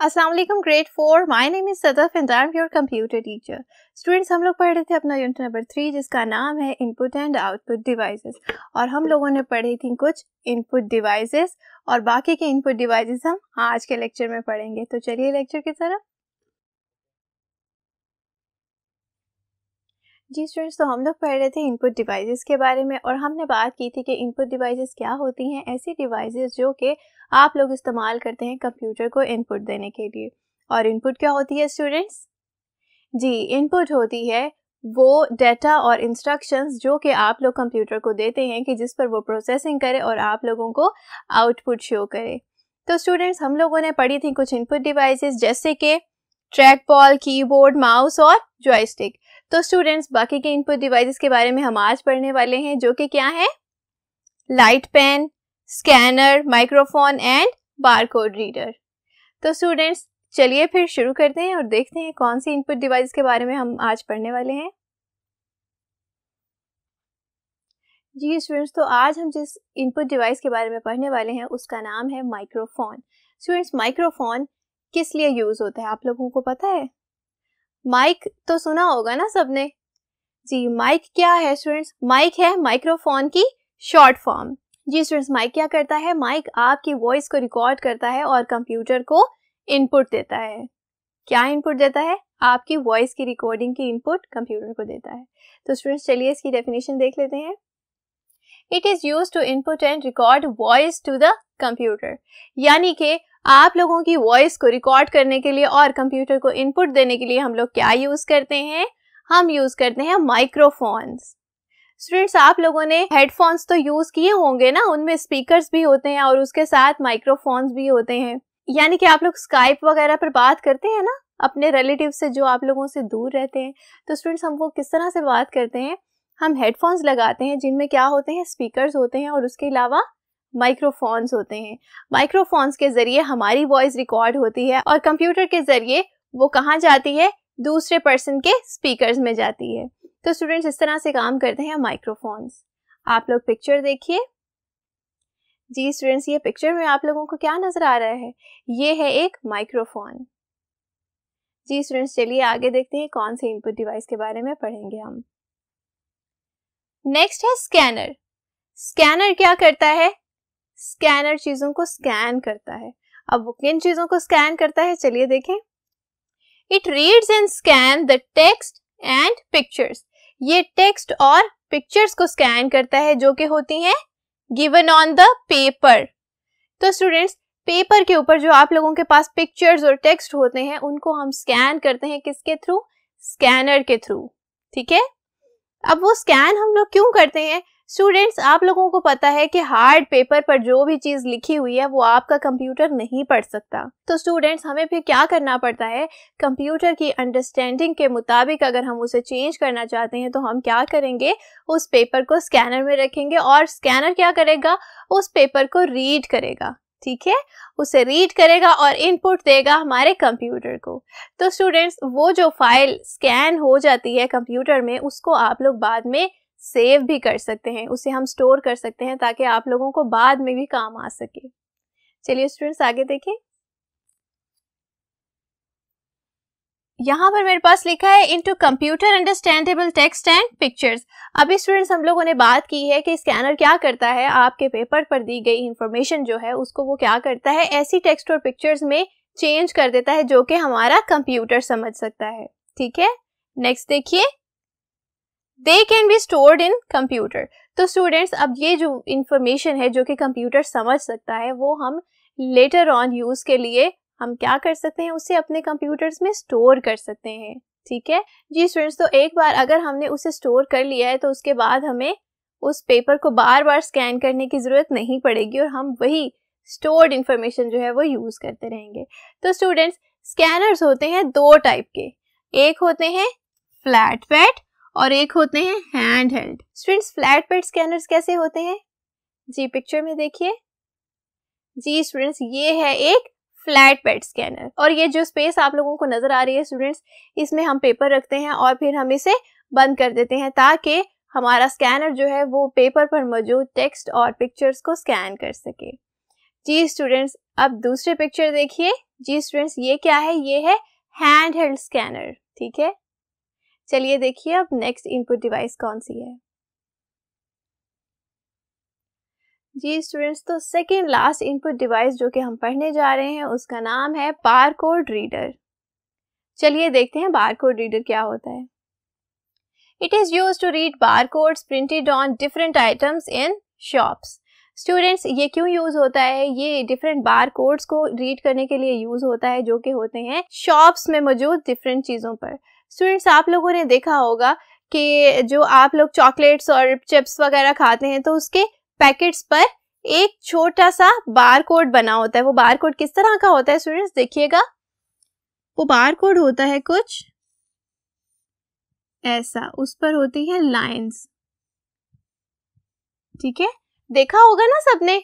वालेकुम grade four my name is Sadaf and I am your computer teacher students हम लोग पढ़ रहे थे अपना यूनिट नंबर थ्री जिसका नाम है इनपुट एंड आउटपुट डिवाइसेस और हम लोगों ने पढ़ी थी कुछ इनपुट डिवाइसेस और बाकी के इनपुट डिवाइसेस हम आज के लेक्चर में पढ़ेंगे. तो चलिए लेक्चर की तरफ़। जी स्टूडेंट्स तो हम लोग पढ़ रहे थे इनपुट डिवाइसेस के बारे में और हमने बात की थी कि इनपुट डिवाइसेस क्या होती हैं, ऐसी डिवाइसेस जो कि आप लोग इस्तेमाल करते हैं कंप्यूटर को इनपुट देने के लिए। और इनपुट क्या होती है स्टूडेंट्स जी इनपुट होती है वो डेटा और इंस्ट्रक्शंस जो कि आप लोग कंप्यूटर को देते हैं कि जिस पर वो प्रोसेसिंग करे और आप लोगों को आउटपुट शो करे। तो स्टूडेंट्स हम लोगों ने पढ़ी थी कुछ इनपुट डिवाइसेस जैसे कि ट्रैक बॉल कीबोर्ड माउस और जॉयस्टिक तो स्टूडेंट्स बाकी के इनपुट डिवाइसेस के बारे में हम आज पढ़ने वाले हैं, जो कि क्या है? Light pen scanner microphone and barcode reader तो स्टूडेंट्स चलिए फिर शुरू करते हैं और देखते हैं कौन सी इनपुट डिवाइस के बारे में हम आज पढ़ने वाले हैं। जी स्टूडेंट्स तो आज हम जिस इनपुट डिवाइस के बारे में पढ़ने वाले हैं, उसका नाम है माइक्रोफोन स्टूडेंट्स माइक्रोफोन किस लिए यूज़ होता है? आप लोगों को पता है? माइक तो सुना होगा ना सबने? जी, माइक क्या है स्टूडेंट्स माइक है माइक्रोफोन की शॉर्ट फॉर्म जी स्टूडेंट्स माइक क्या करता है? माइक आपकी वॉइस को रिकॉर्ड करता है और कंप्यूटर को इनपुट देता है। क्या इनपुट देता है? आपकी वॉइस की रिकॉर्डिंग की इनपुट कंप्यूटर को देता है। तो स्टूडेंट्स चलिए इसकी डेफिनेशन देख लेते हैं। It is use to input and record voice to the computer यानी कि आप लोगों की वॉइस को रिकॉर्ड करने के लिए और कंप्यूटर को इनपुट देने के लिए हम लोग क्या यूज़ करते हैं? हम यूज़ करते हैं माइक्रोफोन्स स्टूडेंट्स आप लोगों ने हेडफोन्स तो यूज़ किए होंगे ना? उनमें स्पीकर्स भी होते हैं और उसके साथ माइक्रोफोन्स भी होते हैं। यानी कि आप लोग स्काइप वगैरह पर बात करते हैं ना? अपने रिलेटिव से जो आप लोगों से दूर रहते हैं। तो स्टूडेंट्स हम वो किस तरह से बात करते हैं? हम हेडफोन्स लगाते हैं जिनमें क्या होते हैं? स्पीकर्स होते हैं और उसके अलावा माइक्रोफोन्स होते हैं। माइक्रोफोन्स के ज़रिए हमारी वॉइस रिकॉर्ड होती है और कंप्यूटर के ज़रिए वो कहाँ जाती है? दूसरे पर्सन के स्पीकर्स में जाती है। तो स्टूडेंट्स इस तरह से काम करते हैं माइक्रोफोन्स आप लोग पिक्चर देखिए। जी स्टूडेंट्स ये पिक्चर में आप लोगों को क्या नज़र आ रहा है? ये है एक माइक्रोफोन जी स्टूडेंट्स चलिए आगे देखते हैं कौन से इनपुट डिवाइस के बारे में पढ़ेंगे हम। नेक्स्ट है स्कैनर स्कैनर क्या करता है? स्कैनर चीज़ों को स्कैन करता है। अब वो किन चीज़ों को स्कैन करता है, चलिए देखें। It reads and scan the text and pictures ये टेक्स्ट और पिक्चर्स को स्कैन करता है, जो कि होती हैं गिवन ऑन द पेपर तो स्टूडेंट्स पेपर के ऊपर जो आप लोगों के पास पिक्चर्स और टेक्स्ट होते हैं, उनको हम स्कैन करते हैं किसके थ्रू स्कैनर के थ्रू ठीक है? अब वो स्कैन हम लोग क्यों करते हैं? स्टूडेंट्स आप लोगों को पता है कि हार्ड पेपर पर जो भी चीज़ लिखी हुई है, वो आपका कंप्यूटर नहीं पढ़ सकता। तो स्टूडेंट्स हमें फिर क्या करना पड़ता है? कंप्यूटर की अंडरस्टैंडिंग के मुताबिक अगर हम उसे चेंज करना चाहते हैं तो हम क्या करेंगे? उस पेपर को स्कैनर में रखेंगे और स्कैनर क्या करेगा? उस पेपर को रीड करेगा। ठीक है? उसे रीड करेगा और इनपुट देगा हमारे कंप्यूटर को। तो स्टूडेंट्स वो जो फ़ाइल स्कैन हो जाती है कंप्यूटर में, उसको आप लोग बाद में सेव भी कर सकते हैं, उसे हम स्टोर कर सकते हैं ताकि आप लोगों को बाद में भी काम आ सके। चलिए स्टूडेंट्स आगे देखें। यहाँ पर मेरे पास लिखा है into computer understandable text and pictures अभी स्टूडेंट्स हम लोगों ने बात की है कि स्कैनर क्या करता है, आपके पेपर पर दी गई इंफॉर्मेशन जो है, उसको वो क्या करता है, ऐसी टेक्स्ट और पिक्चर्स में चेंज कर देता है जो कि हमारा कंप्यूटर समझ सकता है। ठीक है? नेक्स्ट देखिए। They can be stored in computer तो स्टूडेंट्स अब ये जो इंफॉर्मेशन है, जो कि कंप्यूटर समझ सकता है, वो हम लेटर ऑन यूज़ के लिए हम क्या कर सकते हैं? उसे अपने कंप्यूटर्स में स्टोर कर सकते हैं। ठीक है? जी स्टूडेंट्स तो एक बार अगर हमने उसे स्टोर कर लिया है तो उसके बाद हमें उस पेपर को बार बार स्कैन करने की ज़रूरत नहीं पड़ेगी और हम वही स्टोर्ड इंफॉर्मेशन जो है, वो यूज़ करते रहेंगे। तो स्टूडेंट्स स्कैनर्स होते हैं दो टाइप के। एक होते हैं फ्लैट पैड और एक होते हैं hand held students flat bed scanners कैसे होते हैं? जी पिक्चर में देखिए। जी स्टूडेंट्स ये है एक फ्लैट पेड स्कैनर और ये जो स्पेस आप लोगों को नज़र आ रही है स्टूडेंट्स इसमें हम पेपर रखते हैं और फिर हम इसे बंद कर देते हैं ताकि हमारा स्कैनर जो है वो पेपर पर मौजूद टेक्स्ट और पिक्चर्स को स्कैन कर सके। जी स्टूडेंट्स अब दूसरे पिक्चर देखिए। जी स्टूडेंट्स ये क्या है? ये है हैंड हेल्ड स्कैनर ठीक है? चलिए देखिए अब नेक्स्ट इनपुट डिवाइस कौन सी है। जी स्टूडेंट्स तो सेकेंड लास्ट इनपुट डिवाइस जो कि हम पढ़ने जा रहे हैं, उसका नाम है बार कोड रीडर चलिए देखते हैं बार कोड रीडर क्या होता है। It is use to read bar codes printed on different items in shops students ये क्यों यूज़ होता है? ये डिफरेंट बार कोड्स को रीड करने के लिए यूज़ होता है, जो कि होते हैं शॉप्स में मौजूद डिफरेंट चीज़ों पर। स्टूडेंट्स आप लोगों ने देखा होगा कि जो आप लोग चॉकलेट्स और चिप्स वगैरह खाते हैं तो उसके पैकेट्स पर एक छोटा सा बार कोड बना होता है। वो बार कोड किस तरह का होता है स्टूडेंट्स देखिएगा। वो बार कोड होता है कुछ ऐसा, उस पर होती है लाइंस ठीक है? देखा होगा ना सबने?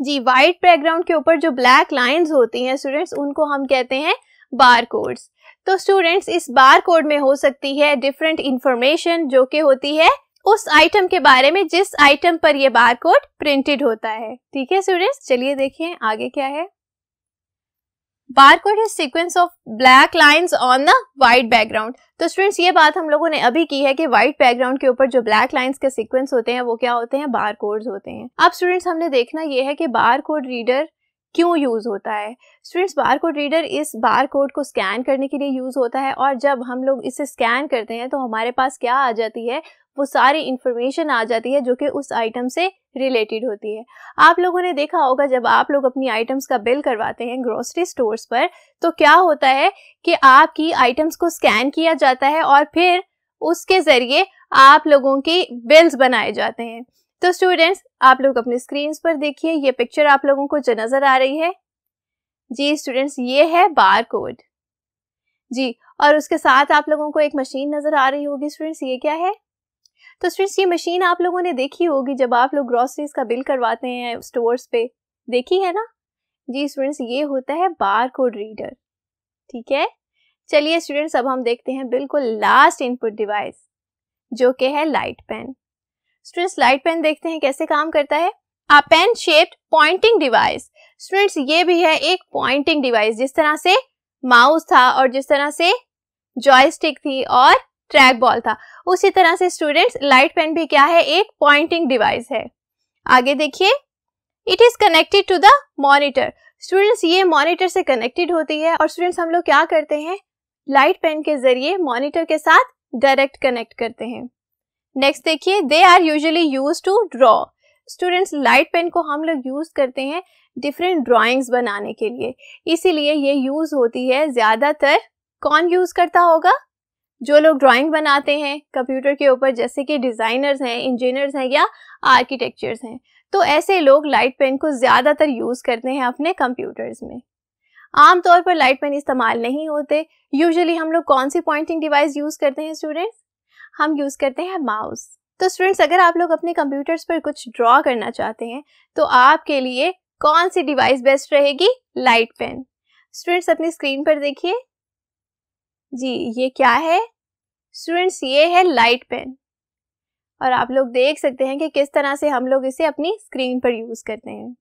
जी वाइट बैकग्राउंड के ऊपर जो ब्लैक लाइंस होती हैं स्टूडेंट्स उनको हम कहते हैं बार कोड्स तो स्टूडेंट्स इस बार कोड में हो सकती है डिफरेंट इंफॉर्मेशन जो कि होती है उस आइटम के बारे में, जिस आइटम पर यह बार कोड प्रिंटेड होता है। ठीक है स्टूडेंट्स चलिए देखिए आगे क्या है। Bar code is sequence of black lines on the white background तो स्टूडेंट्स ये बात हम लोगों ने अभी की है कि व्हाइट बैकग्राउंड के ऊपर जो ब्लैक लाइंस के सीक्वेंस होते हैं, वो क्या होते हैं? बार कोड्स होते हैं। अब स्टूडेंट्स हमने देखना ये है कि बार कोड रीडर क्यों यूज़ होता है? स्टूडेंट्स बार कोड रीडर इस बार कोड को स्कैन करने के लिए यूज़ होता है और जब हम लोग इसे स्कैन करते हैं तो हमारे पास क्या आ जाती है? वो सारी इंफॉर्मेशन आ जाती है जो कि उस आइटम से रिलेटेड होती है। आप लोगों ने देखा होगा जब आप लोग अपनी आइटम्स का बिल करवाते हैं ग्रोसरी स्टोर्स पर तो क्या होता है कि आपकी आइटम्स को स्कैन किया जाता है और फिर उसके ज़रिए आप लोगों की बिल्स बनाए जाते हैं। तो स्टूडेंट्स आप लोग अपने स्क्रीन पर देखिए, ये पिक्चर आप लोगों को जो नज़र आ रही है। जी स्टूडेंट्स ये है बार कोड जी, और उसके साथ आप लोगों को एक मशीन नज़र आ रही होगी स्टूडेंट्स ये क्या है? तो स्टूडेंट्स ये मशीन आप लोगों ने देखी होगी जब आप लोग ग्रोसरीज का बिल करवाते हैं स्टोर्स पे। देखी है ना? जी स्टूडेंट्स ये होता है बार कोड रीडर ठीक है? चलिए स्टूडेंट्स अब हम देखते हैं बिल्कुल लास्ट इनपुट डिवाइस जो कि है light pen students light pen देखते हैं, कैसे काम करता है? A pen shaped pointing device students ये भी है एक पॉइंटिंग डिवाइस जिस तरह से माउस था और जिस तरह से जॉयस्टिक थी और ट्रैक बॉल था। उसी तरह से स्टूडेंट्स लाइट पेन भी क्या है? एक पॉइंटिंग डिवाइस है। आगे देखिए। It is connected to the monitor students ये मॉनिटर से कनेक्टेड होती है और स्टूडेंट्स हम लोग क्या करते हैं? लाइट पेन के ज़रिए मॉनिटर के साथ डायरेक्ट कनेक्ट करते हैं। नेक्स्ट देखिए they are usually use to draw students light pen को हम लोग यूज़ करते हैं डिफरेंट ड्राइंग्स बनाने के लिए। इसीलिए ये यूज़ होती है ज़्यादातर कौन यूज़ करता होगा? जो लोग ड्राइंग बनाते हैं कंप्यूटर के ऊपर जैसे कि डिज़ाइनर्स हैं इंजीनियर्स हैं या आर्किटेक्चर्स हैं। तो ऐसे लोग लाइट पेन को ज़्यादातर यूज़ करते हैं अपने कंप्यूटर्स में। आमतौर पर लाइट पेन इस्तेमाल नहीं होते। यूजुअली हम लोग कौन सी पॉइंटिंग डिवाइस यूज़ करते हैं स्टूडेंट्स हम यूज़ करते हैं माउस तो स्टूडेंट्स अगर आप लोग अपने कंप्यूटर्स पर कुछ ड्रॉ करना चाहते हैं तो आपके लिए कौन सी डिवाइस बेस्ट रहेगी? लाइट पेन स्टूडेंट्स अपनी स्क्रीन पर देखिए. जी, ये क्या है? स्टूडेंट्स ये है लाइट पेन और आप लोग देख सकते हैं कि किस तरह से हम लोग इसे अपनी स्क्रीन पर यूज़ करते हैं.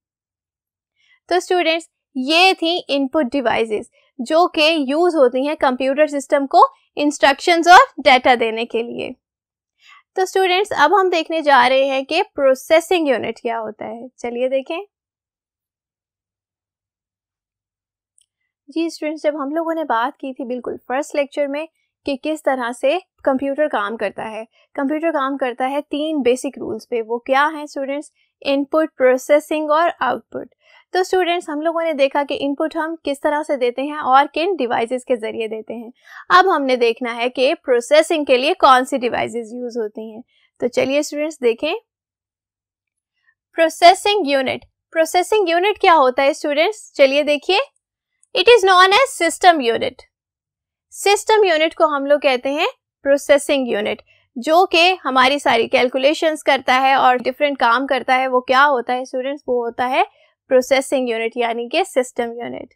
तो स्टूडेंट्स ये थी इनपुट डिवाइसेस जो कि यूज़ होती हैं कंप्यूटर सिस्टम को इंस्ट्रक्शंस और डेटा देने के लिए। तो स्टूडेंट्स अब हम देखने जा रहे हैं कि प्रोसेसिंग यूनिट क्या होता है। चलिए देखें। जी स्टूडेंट्स जब हम लोगों ने बात की थी बिल्कुल फ़र्स्ट लेक्चर में कि किस तरह से कंप्यूटर काम करता है। कंप्यूटर काम करता है तीन बेसिक रूल्स पे। वो क्या है स्टूडेंट्स इनपुट प्रोसेसिंग और आउटपुट तो स्टूडेंट्स हम लोगों ने देखा कि इनपुट हम किस तरह से देते हैं और किन डिवाइसेस के ज़रिए देते हैं। अब हमने देखना है कि प्रोसेसिंग के लिए कौन सी डिवाइसेस यूज़ होती हैं। तो चलिए स्टूडेंट्स देखें। प्रोसेसिंग यूनिट प्रोसेसिंग यूनिट क्या होता है स्टूडेंट्स चलिए देखिए। It is known as system unit system unit को हम लोग कहते हैं प्रोसेसिंग यूनिट जो कि हमारी सारी कैलकुलेशंस करता है और डिफरेंट काम करता है, वो क्या होता है स्टूडेंट्स वो होता है प्रोसेसिंग यूनिट यानी कि system unit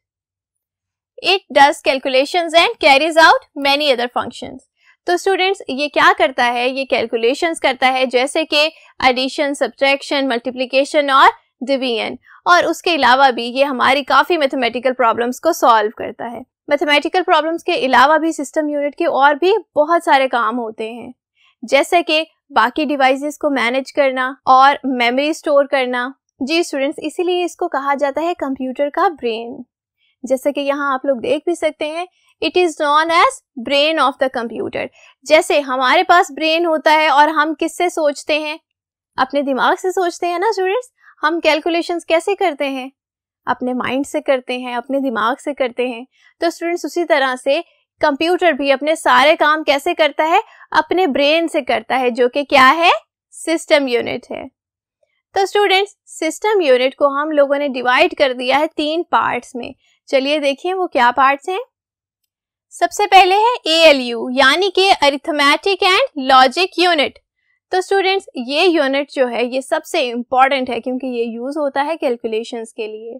it does calculations and carries out many other functions तो स्टूडेंट्स ये क्या करता है? ये कैलकुलेशंस करता है, जैसे कि एडिशन सब्ट्रैक्शन मल्टीप्लिकेशन और डिवीज़न और उसके अलावा भी ये हमारी काफ़ी मैथमेटिकल प्रॉब्लम्स को सॉल्व करता है. मैथमेटिकल प्रॉब्लम्स के अलावा भी सिस्टम यूनिट के और भी बहुत सारे काम होते हैं. जैसे कि बाकी डिवाइसेस को मैनेज करना और मेमोरी स्टोर करना. जी स्टूडेंट्स इसीलिए इसको कहा जाता है कंप्यूटर का ब्रेन जैसे कि यहाँ आप लोग देख भी सकते हैं it is known as brain of the computer जैसे हमारे पास ब्रेन होता है और हम किससे सोचते हैं? अपने दिमाग से सोचते हैं ना स्टूडेंट्स हम कैलकुलेशंस कैसे करते हैं? अपने माइंड से करते हैं, अपने दिमाग से करते हैं. तो स्टूडेंट्स उसी तरह से कंप्यूटर भी अपने सारे काम कैसे करता है? अपने ब्रेन से करता है, जो कि क्या है? सिस्टम यूनिट है. तो स्टूडेंट्स सिस्टम यूनिट को हम लोगों ने डिवाइड कर दिया है तीन पार्ट्स में। चलिए देखिए वो क्या पार्ट्स हैं। सबसे पहले है ए यानी कि अरिथमेटिक एंड लॉजिक यूनिट तो स्टूडेंट्स ये यूनिट जो है, ये सबसे इंपॉर्टेंट है क्योंकि ये यूज़ होता है कैलकुलेशंस के लिए।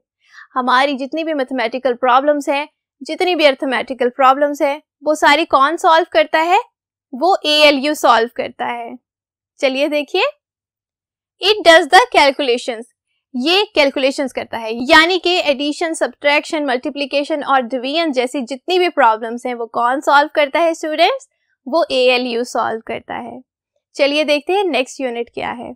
हमारी जितनी भी मैथमेटिकल प्रॉब्लम्स हैं, जितनी भी अर्थमेटिकल प्रॉब्लम्स है, वो सारी कौन सॉल्व करता है? वो ए एल यू सॉल्व करता है। चलिए देखिए। इट डज द कैलकुलेशन ये कैलकुलेशंस करता है। यानी कि एडिशन सब्ट्रैक्शन मल्टीप्लिकेशन और डिवीज़न जैसी जितनी भी प्रॉब्लम्स हैं, वो कौन सॉल्व करता है स्टूडेंट्स वो ए एल यू सॉल्व करता है। चलिए देखते हैं नेक्स्ट यूनिट क्या है।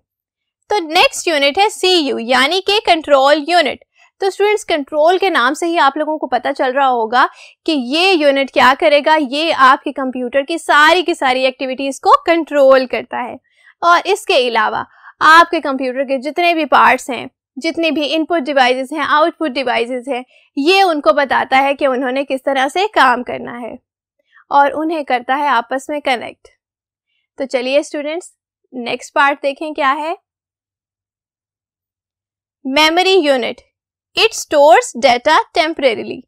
तो नेक्स्ट यूनिट है सी यू यानी कि कंट्रोल यूनिट तो स्टूडेंट्स कंट्रोल के नाम से ही आप लोगों को पता चल रहा होगा कि ये यूनिट क्या करेगा। ये आपके कंप्यूटर की सारी की सारी एक्टिविटीज़ को कंट्रोल करता है। और इसके अलावा आपके कंप्यूटर के जितने भी पार्ट्स हैं, जितने भी इनपुट डिवाइसेस हैं आउटपुट डिवाइसेस हैं, ये उनको बताता है कि उन्होंने किस तरह से काम करना है और उन्हें करता है आपस में कनेक्ट तो चलिए स्टूडेंट्स नेक्स्ट पार्ट देखें क्या है. Memory unit it stores data temporarily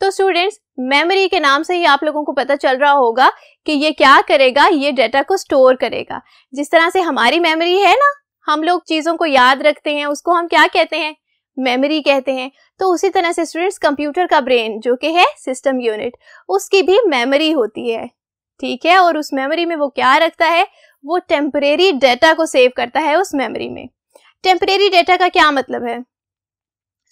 तो स्टूडेंट्स मेमोरी के नाम से ही आप लोगों को पता चल रहा होगा कि ये क्या करेगा, ये डेटा को स्टोर करेगा. जिस तरह से हमारी मेमोरी है ना हम लोग चीज़ों को याद रखते हैं, उसको हम क्या कहते हैं? मेमोरी कहते हैं। तो उसी तरह से स्टूडेंट्स कंप्यूटर का ब्रेन जो कि है सिस्टम यूनिट उसकी भी मेमोरी होती है। ठीक है? और उस मेमोरी में वो क्या रखता है? वो टेम्परेरी डेटा को सेव करता है उस मेमोरी में। टेम्परेरी डेटा का क्या मतलब है?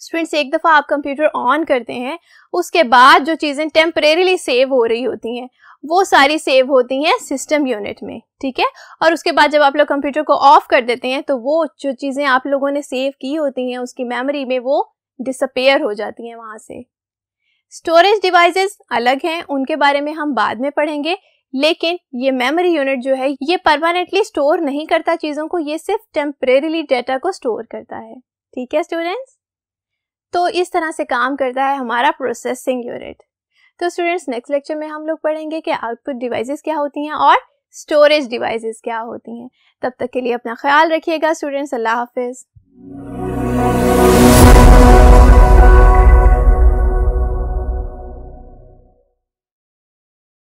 स्टूडेंट्स एक दफ़ा आप कंप्यूटर ऑन करते हैं, उसके बाद जो चीज़ें टेम्परेरीली सेव हो रही होती हैं वो सारी सेव होती हैं सिस्टम यूनिट में, ठीक है? और उसके बाद जब आप लोग कंप्यूटर को ऑफ़ कर देते हैं तो वो जो चीज़ें आप लोगों ने सेव की होती हैं, उसकी मेमोरी में वो डिसअपेयर हो जाती हैं वहाँ से। स्टोरेज डिवाइसेस अलग हैं, उनके बारे में हम बाद में पढ़ेंगे, लेकिन ये मेमोरी यूनिट जो है, ये परमानेंटली स्टोर नहीं करता चीज़ों को, ये सिर्फ़ टेम्परेरीली डेटा को स्टोर करता है। ठीक है स्टूडेंट्स तो इस तरह से काम करता है हमारा प्रोसेसिंग यूनिट तो स्टूडेंट्स नेक्स्ट लेक्चर में हम लोग पढ़ेंगे कि आउटपुट डिवाइसेस क्या होती हैं और स्टोरेज डिवाइसेस क्या होती हैं। तब तक के लिए अपना ख्याल रखिएगा स्टूडेंट्स अल्लाह हाफिज़।